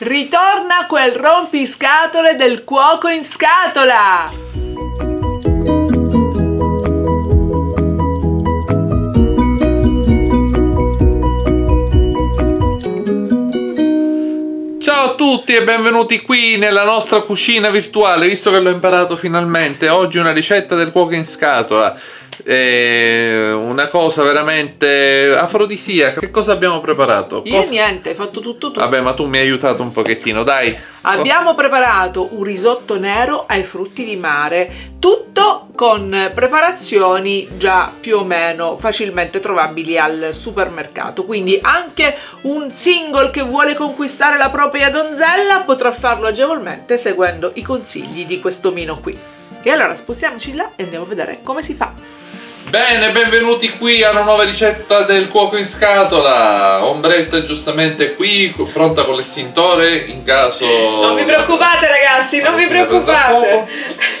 Ritorna quel rompiscatole del cuoco in scatola! Ciao a tutti e benvenuti qui nella nostra cucina virtuale, visto che l'ho imparato finalmente, oggi una ricetta del cuoco in scatola, eh, una cosa veramente afrodisiaca. Che cosa abbiamo preparato? Io Cosa- niente, hai fatto tutto tu. Vabbè, ma tu mi hai aiutato un pochettino, dai. Abbiamo preparato un risotto nero ai frutti di mare, tutto con preparazioni già più o meno facilmente trovabili al supermercato. Quindi anche un single che vuole conquistare la propria donzella potrà farlo agevolmente seguendo i consigli di questo mino qui. E allora spostiamoci là e andiamo a vedere come si fa. Bene, benvenuti qui alla nuova ricetta del cuoco in scatola. Ombretta giustamente qui, pronta con l'estintore in caso... Non vi preoccupate ragazzi, non vi preoccupate.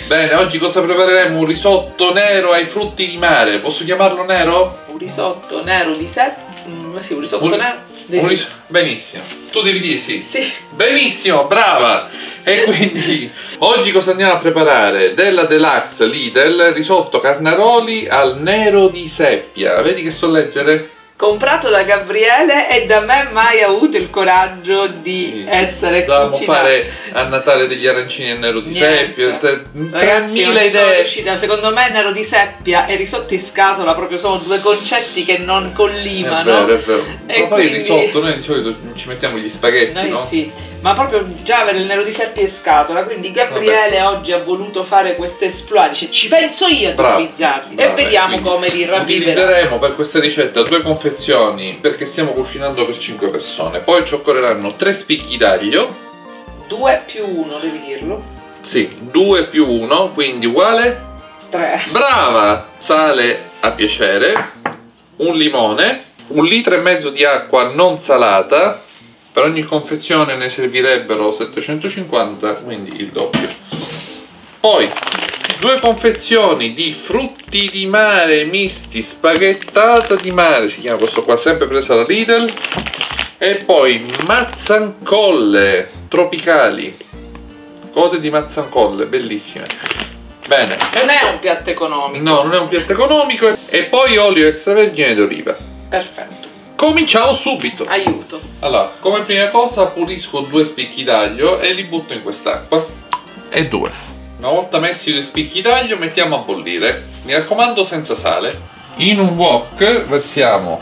Bene, oggi cosa prepareremo? Un risotto nero ai frutti di mare. Posso chiamarlo nero? Un risotto nero di sette. Mm, sì, un risotto Un- nero. Ris- Benissimo. Tu devi dire sì. Sì. Benissimo, brava! E quindi oggi cosa andiamo a preparare? Della Deluxe Lidl risotto carnaroli al nero di seppia. Vedi che so leggere? Comprato da Gabriele e da me mai avuto il coraggio di Sì, sì. essere Dovevamo cucinato. fare a Natale degli arancini al nero di Niente. seppia. te- Ragazzi, 3000 ci sono idee. riuscita. Secondo me nero di seppia e risotto in scatola proprio sono due concetti che non È collimano. vero, è vero. E Ma poi il quindi- risotto, noi di solito ci mettiamo gli spaghetti, Noi no? sì, ma proprio già avere il nero di seppia in scatola, quindi Gabriele oggi ha voluto fare questo exploit, dice ci penso io ad Bravo, utilizzarli bravo, e vediamo come li ravviverà. Utilizzeremo per questa ricetta due confezioni perché stiamo cucinando per 5 persone. Poi ci occorreranno 3 spicchi d'aglio, 2 più 1, devi dirlo. sì, 2 più 1, quindi uguale. 3. Brava! Sale a piacere, un limone, un litro e mezzo di acqua non salata. Per ogni confezione ne servirebbero 750, quindi il doppio. Poi due confezioni di frutti di mare misti, spaghettata di mare, si chiama questo qua, sempre presa da Lidl. E poi mazzancolle tropicali, code di mazzancolle, bellissime. Bene. Non è un piatto economico. No, non è un piatto economico. E poi olio extravergine d'oliva. Perfetto. Cominciamo subito. Aiuto. Allora, come prima cosa pulisco due spicchi d'aglio e li butto in quest'acqua. E due. Una volta messi due spicchi d'aglio mettiamo a bollire. Mi raccomando senza sale. In un wok versiamo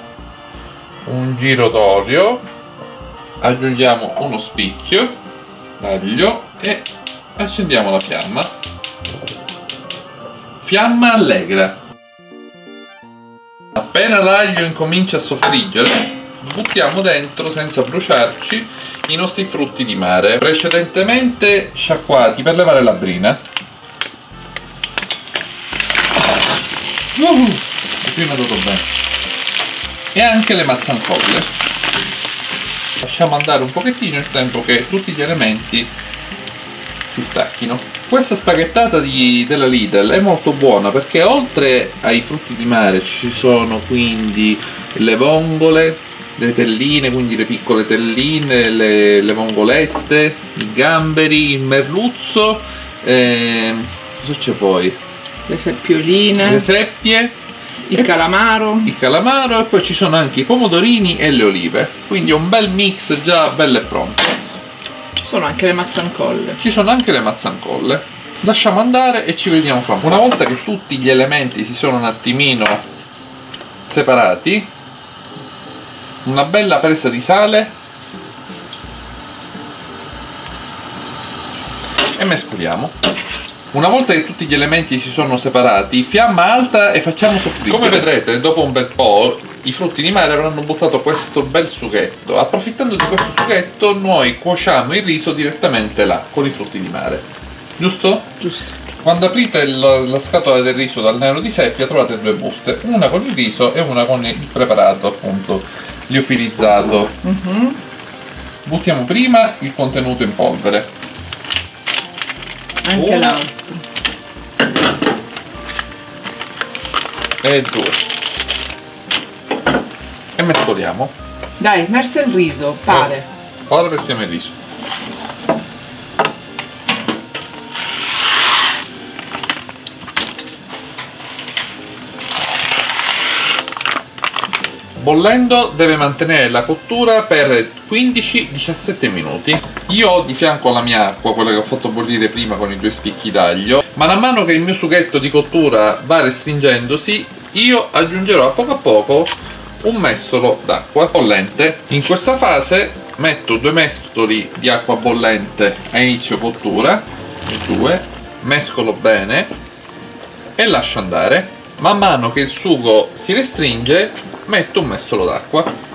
un giro d'olio. Aggiungiamo uno spicchio d'aglio e accendiamo la fiamma. Fiamma allegra. Appena l'aglio incomincia a soffriggere, buttiamo dentro senza bruciarci i nostri frutti di mare, precedentemente sciacquati per levare la brina. Uh, qui è andato bene. E anche le mazzancolle. Lasciamo andare un pochettino il tempo che tutti gli elementi si stacchino. Questa spaghettata di- della Lidl è molto buona perché oltre ai frutti di mare ci sono quindi le vongole, le telline, quindi le piccole telline, le, le vongolette, i gamberi, il merluzzo, ehm, cosa c'è poi? Le seppioline, Le seppie, il calamaro. il calamaro e poi ci sono anche i pomodorini e le olive. Quindi un bel mix già bello e pronto. Ci sono anche le mazzancolle. Ci sono anche le mazzancolle. Lasciamo andare e ci vediamo fra un po'. Una volta che tutti gli elementi si sono un attimino separati, una bella presa di sale e mescoliamo. Una volta che tutti gli elementi si sono separati, fiamma alta e facciamo soffriggere. Come vedrete, dopo un bel po', i frutti di mare avranno buttato questo bel sughetto. Approfittando di questo sughetto, noi cuociamo il riso direttamente là, con i frutti di mare. Giusto? Giusto. Quando aprite il- la scatola del riso dal nero di seppia trovate due buste, una con il riso e una con il preparato appunto liofilizzato. Mhm. Buttiamo prima il contenuto in polvere. Anche Uno. l'altro. e due. E mescoliamo. Dai, versa il riso, pare. Ora versiamo il riso. Bollendo deve mantenere la cottura per 15-17 minuti. Io ho di fianco la mia acqua, quella che ho fatto bollire prima con i due spicchi d'aglio. Man mano che il mio sughetto di cottura va restringendosi, io aggiungerò a poco a poco un mestolo d'acqua bollente. In questa fase metto due mestoli di acqua bollente a inizio cottura, due, mescolo bene e lascio andare. Man mano che il sugo si restringe, metto un mestolo d'acqua.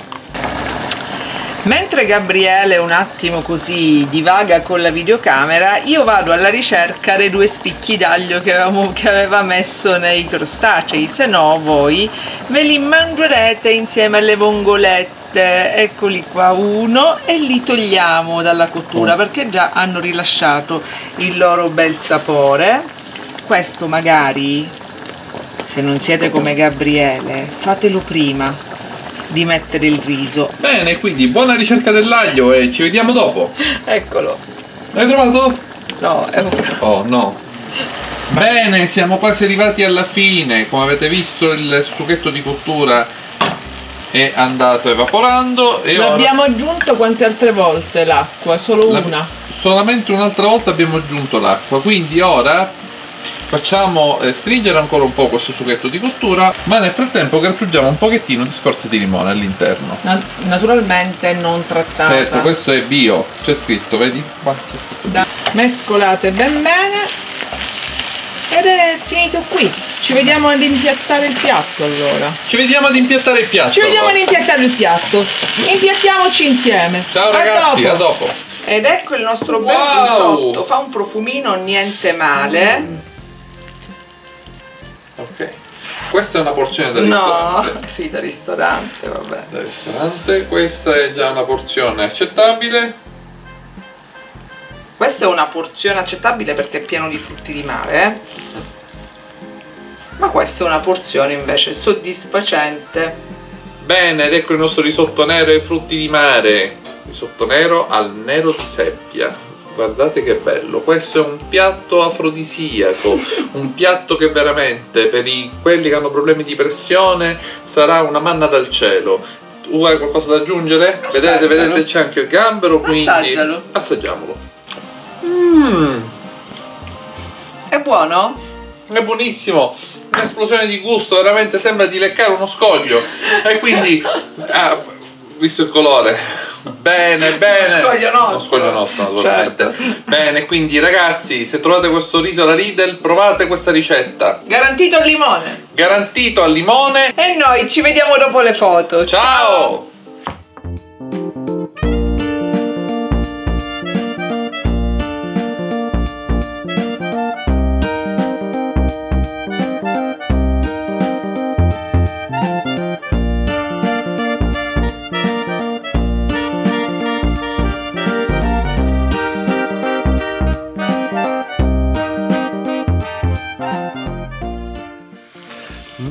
Mentre Gabriele un attimo così divaga con la videocamera, io vado alla ricerca dei due spicchi d'aglio che, che aveva messo nei crostacei, se no voi ve li mangerete insieme alle vongolette. Eccoli qua, uno e li togliamo dalla cottura perché già hanno rilasciato il loro bel sapore. Questo magari, se non siete come Gabriele, fatelo prima di mettere il riso. Bene, quindi buona ricerca dell'aglio e ci vediamo dopo. Eccolo. L'hai trovato? No, è un... Oh no. Bene, siamo quasi arrivati alla fine. Come avete visto il sughetto di cottura è andato evaporando e L'abbiamo ora... aggiunto quante altre volte l'acqua? Solo La... una? Solamente un'altra volta abbiamo aggiunto l'acqua, quindi ora facciamo eh, stringere ancora un po' questo sughetto di cottura ma nel frattempo grattugiamo un pochettino di scorza di limone all'interno. Na naturalmente non trattata. Certo questo è bio c'è scritto vedi? Qua c'è scritto da mescolate ben bene. Ed è finito qui. Ci vediamo ad impiattare il piatto allora. Ci vediamo ad impiattare il piatto ci vediamo ad impiattare il piatto. Impiattiamoci insieme. Ciao ragazzi a dopo, a dopo. ed ecco il nostro wow. bel risotto. Fa un profumino niente male. Mm Questa è una porzione da ristorante. No, sì, da ristorante, vabbè. Da ristorante. Questa è già una porzione accettabile. Questa è una porzione accettabile perché è pieno di frutti di mare, eh? Ma questa è una porzione invece soddisfacente. Bene, ed ecco il nostro risotto nero ai frutti di mare. Risotto nero al nero di seppia guardate che bello questo è un piatto afrodisiaco un piatto che veramente per i, quelli che hanno problemi di pressione sarà una manna dal cielo tu hai qualcosa da aggiungere? Assaggialo. vedete, vedete c'è anche il gambero quindi Assaggialo. assaggiamolo mm. è buono? è buonissimo un'esplosione di gusto veramente sembra di leccare uno scoglio e quindi ah, visto il colore Bene, bene. Scoglio nostro. Scoglio nostro, naturalmente. Certo. Bene, quindi ragazzi, se trovate questo riso alla Lidl, provate questa ricetta. Garantito al limone. Garantito al limone. E noi ci vediamo dopo le foto. Ciao. Ciao.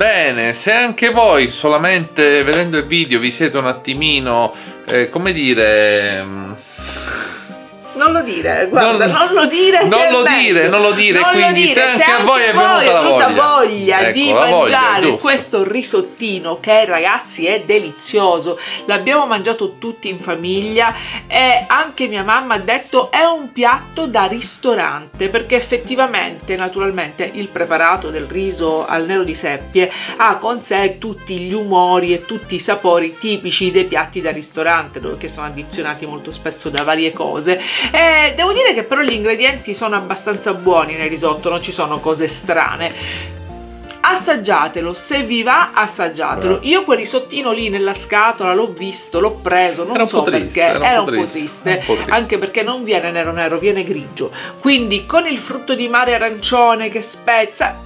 Bene, se anche voi solamente vedendo il video vi siete un attimino, eh, come dire... Non lo dire, guarda, non, non lo dire. Non lo dire, non lo dire, non quindi lo dire. se anche se a voi è venuta la voglia, voglia ecco, di mangiare voglia, questo risottino che ragazzi è delizioso, l'abbiamo mangiato tutti in famiglia e anche mia mamma ha detto è un piatto da ristorante perché effettivamente, naturalmente, il preparato del riso al nero di seppie ha con sé tutti gli umori e tutti i sapori tipici dei piatti da ristorante, che sono addizionati molto spesso da varie cose eh, devo dire che però gli ingredienti sono abbastanza buoni nel risotto, non ci sono cose strane. Assaggiatelo, se vi va assaggiatelo. Io quel risottino lì nella scatola l'ho visto, l'ho preso, non so triste, perché, era, era, un, po triste, un po' triste, anche perché non viene nero nero, viene grigio. Quindi con il frutto di mare arancione che spezza,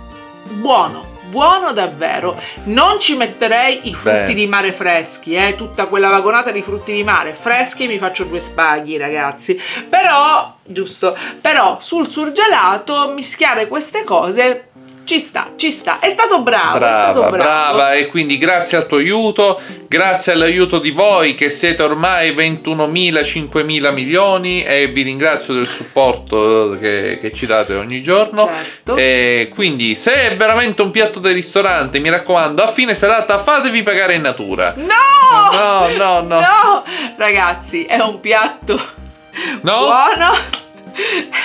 buono, buono davvero. Non ci metterei i frutti Beh. di mare freschi eh, tutta quella vagonata di frutti di mare freschi mi faccio due spaghi ragazzi. Però giusto però sul surgelato mischiare queste cose ci sta, ci sta. È stato bravo, brava, è stato bravo. brava e quindi grazie al tuo aiuto, grazie all'aiuto di voi che siete ormai 21.000, 5.000 milioni e vi ringrazio del supporto che, che ci date ogni giorno. Certo. E quindi se è veramente un piatto del ristorante, mi raccomando, a fine serata fatevi pagare in natura. No! No, no, no. No! Ragazzi, è un piatto No? buono.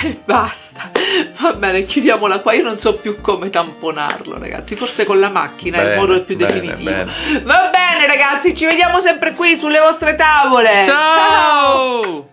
E basta. Va bene, chiudiamola qua. Io non so più come tamponarlo, ragazzi. Forse con la macchina è il Bene, modo più bene, definitivo. bene. Va bene, ragazzi, ci vediamo sempre qui sulle vostre tavole. Ciao!